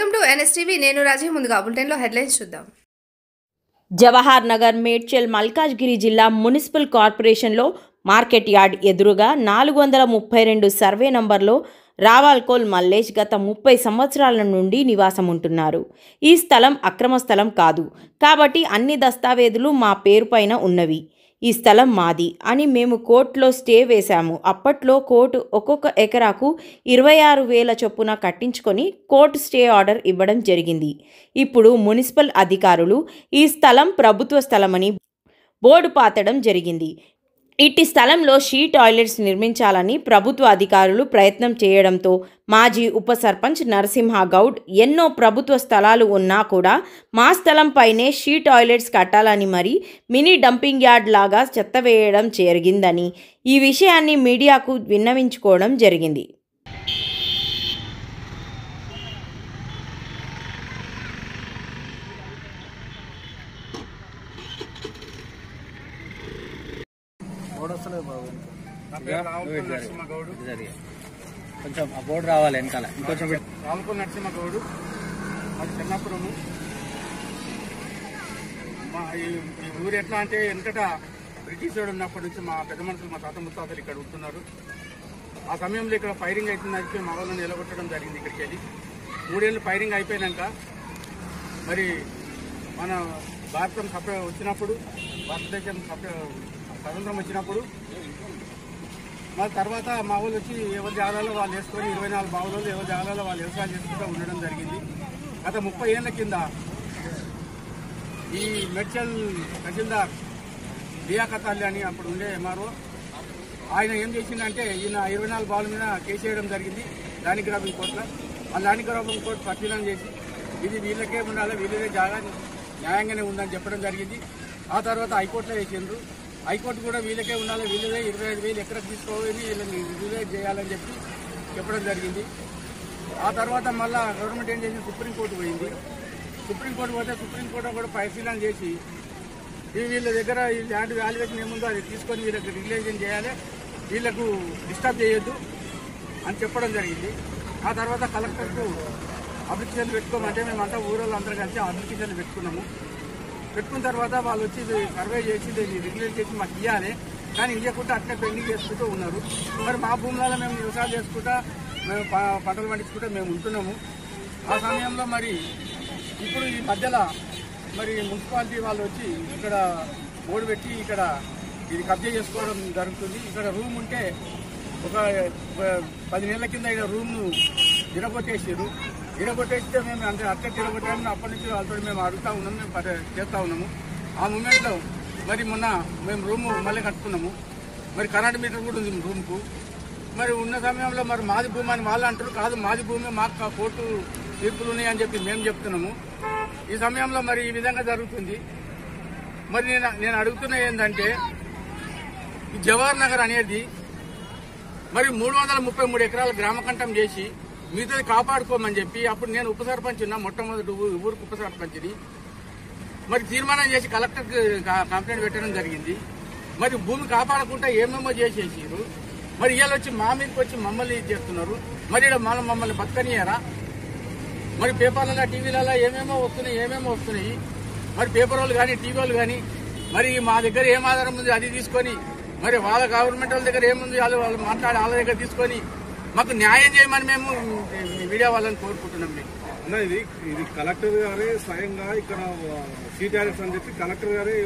Welcome to NSTV. నేను రాజీ. ముందుగా బులెటిన్లో హెడ్లైన్స్ చూద్దాం. జవహర్ నగర్ మేడ్చల్ మల్కాజ్గిరి జిల్లా మున్సిపల్ కార్పొరేషన్లో మార్కెట్ యార్డ్ ఎదురుగా నాలుగు వందల ముప్పై రెండు సర్వే నంబర్లో రావాల్కోల్ మల్లేష్ గత ముప్పై సంవత్సరాల నుండి నివాసం ఉంటున్నారు. ఈ స్థలం అక్రమ స్థలం కాదు. కాబట్టి అన్ని దస్తావేజులు మా పేరు పైన ఉన్నవి. ఈ స్థలం మాది అని మేము కోర్టులో స్టే వేశాము. అప్పట్లో కోర్టు ఒక్కొక్క ఎకరాకు ఇరవై ఆరు వేల చొప్పున కట్టించుకొని కోర్టు స్టే ఆర్డర్ ఇవ్వడం జరిగింది. ఇప్పుడు మున్సిపల్ అధికారులు ఈ స్థలం ప్రభుత్వ స్థలమని బోర్డు పాతడం జరిగింది. ఇట్టి స్థలంలో షీ టాయిలెట్స్ నిర్మించాలని ప్రభుత్వ అధికారులు ప్రయత్నం చేయడంతో మాజీ ఉప సర్పంచ్ నరసింహ గౌడ్ ఎన్నో ప్రభుత్వ స్థలాలు ఉన్నా కూడా మా స్థలంపైనే షీ టాయిలెట్స్ కట్టాలని మరి మినీ డంపింగ్ యార్డ్ లాగా చెత్త వేయడం జరిగిందని ఈ విషయాన్ని మీడియాకు విన్నవించుకోవడం జరిగింది. రావుల నరసింహగౌడు కొంచెం ఆ బోర్డు రావాలి వెనకాల. ఇంకొంచెం పెట్టి. రావుల నరసింహగౌడు. మాది చెన్నాపురము. మా ఈ ఊరు ఎట్లా అంటే వెనకట బ్రిటిష్ వాడు ఉన్నప్పటి నుంచి మా పెద్ద మనుషులు మా తాత ముత్తాతలు ఇక్కడ ఉంటున్నారు. ఆ సమయంలో ఇక్కడ ఫైరింగ్ అవుతుందని మా వాళ్ళని నిలగొట్టడం జరిగింది ఇక్కడికి వెళ్ళి. మూడేళ్ళు ఫైరింగ్ అయిపోయినాక మరి మన భారతం సప వచ్చినప్పుడు భారతదేశం సప స్వతంత్రం వచ్చినప్పుడు మా తర్వాత మా వాళ్ళు వచ్చి ఎవరి జాగాలో వాళ్ళు వేసుకొని ఇరవై నాలుగు బావులలో ఎవరి జాగాలో వాళ్ళు వ్యవసాయం చేసుకుంటూ ఉండడం జరిగింది. గత ముప్పై ఏళ్ళ కింద ఈ మెడ్చల్ తహసీల్దార్ లియాఖత్ అల్లి అని అప్పుడు ఉండే ఎంఆర్ఓ ఆయన ఏం చేసిందంటే ఈయన ఇరవై నాలుగు బావుల మీద కేసు చేయడం జరిగింది. దాని గ్రామం కోర్టులో. ఆ దాని గ్రామం కోర్టు పరిశీలన చేసి ఇది వీళ్ళకే ఉండాలి వీళ్ళదే జాగా న్యాయంగానే ఉందని చెప్పడం జరిగింది. ఆ తర్వాత హైకోర్టులో వేసిండ్రు. హైకోర్టు కూడా వీళ్ళకే ఉండాలి వీళ్ళదే ఇరవై ఐదు వేలు ఎక్కడ తీసుకోవాలి వీళ్ళని వీళ్ళే చేయాలని చెప్పి చెప్పడం జరిగింది. ఆ తర్వాత మళ్ళా గవర్నమెంట్ ఏం చేసింది? సుప్రీంకోర్టు పోయింది. సుప్రీంకోర్టు పోతే సుప్రీంకోర్టు కూడా పరిశీలన చేసి ఈ వీళ్ళ దగ్గర ఈ ల్యాండ్ వాల్యుయేషన్ ఏముందో అది తీసుకొని వీళ్ళకి రిజిలేషన్ చేయాలి వీళ్ళకు డిస్టర్బ్ చేయొద్దు అని చెప్పడం జరిగింది. ఆ తర్వాత కలెక్టర్కు అప్లికేషన్ పెట్టుకోమంటే మేమంతా ఊరోళ్ళు అందరూ కలిసి అప్లికేషన్ పెట్టుకున్నాము. పెట్టుకున్న తర్వాత వాళ్ళు వచ్చి ఇది సర్వే చేసి దీన్ని రెగ్యులేట్ చేసి మాకు ఇవ్వాలి కానీ ఇవ్వకుండా అట్లే పెండింగ్ చేసుకుంటూ ఉన్నారు. మరి మా భూములలో మేము వ్యవసాయం చేసుకుంటా మేము పంటలు పండించుకుంటా మేము ఉంటున్నాము. ఆ సమయంలో మరి ఇప్పుడు ఈ మధ్యలో మరి మున్సిపాలిటీ వాళ్ళు వచ్చి ఇక్కడ బోర్డు పెట్టి ఇక్కడ ఇది కబ్జా చేసుకోవడం జరుగుతుంది. ఇక్కడ రూమ్ ఉంటే ఒక ఒక పది నెలల కింద ఇక్కడ రూమ్ను విరగొట్టేసారు విరగొట్టేస్తే మేము అంటే అట్లా తిరగొట్టామని అప్పటి నుంచి వాళ్ళతో మేము అడుగుతా ఉన్నాము మేము పద- చేస్తా ఉన్నాము. ఆ మూమెంట్లో మరి మొన్న మేము రూమ్ మళ్ళీ కట్టుకున్నాము. మరి కరెంట్ మీటర్ కూడా ఉంది రూమ్కు. మరి ఉన్న సమయంలో మరి మాది భూమి అని వాళ్ళు అంటారు. కాదు మాది భూమి మాకు కోర్టు తీర్పులు ఉన్నాయి అని చెప్పి మేము చెప్తున్నాము. ఈ సమయంలో మరి ఈ విధంగా జరుగుతుంది. మరి నేను నేను అడుగుతున్న ఏంటంటే జవహర్ నగర్ అనేది మరి మూడు వందల ముప్పై మూడు ఎకరాల గ్రామకంఠం చేసి మిగతాది కాపాడుకోమని చెప్పి అప్పుడు నేను ఉప సర్పంచ్ ఉన్నా మొట్టమొదటి ఊరికి ఉప సర్పంచ్ని. మరి తీర్మానం చేసి కలెక్టర్కి కంప్లైంట్ పెట్టడం జరిగింది. మరి భూమి కాపాడకుండా ఏమేమో చేసేసారు మరి ఇవాళ వచ్చి మా మీదకి వచ్చి మమ్మల్ని ఇది చేస్తున్నారు. మరి ఈడ మనం మమ్మల్ని బతకనియరా మరి పేపర్లలో టీవీలలో ఏమేమో వస్తున్నాయి ఏమేమో వస్తున్నాయి? మరి పేపర్ వాళ్ళు కానీ టీవీ వాళ్ళు కానీ మరి మా దగ్గర ఏం ఆధారం ఉంది అది తీసుకొని మరి వాళ్ళ గవర్నమెంట్ వాళ్ళ దగ్గర ఏముంది వాళ్ళు వాళ్ళు మాట్లాడి వాళ్ళ దగ్గర తీసుకొని మాకు న్యాయం చేయమని మేము మీడియా వాళ్ళని కోరుకుంటున్నాం మీకు ఇది ఇది కలెక్టర్ గారే స్వయంగా ఇక్కడ సీటార్ఎస్ అని చెప్పి కలెక్టర్ గారే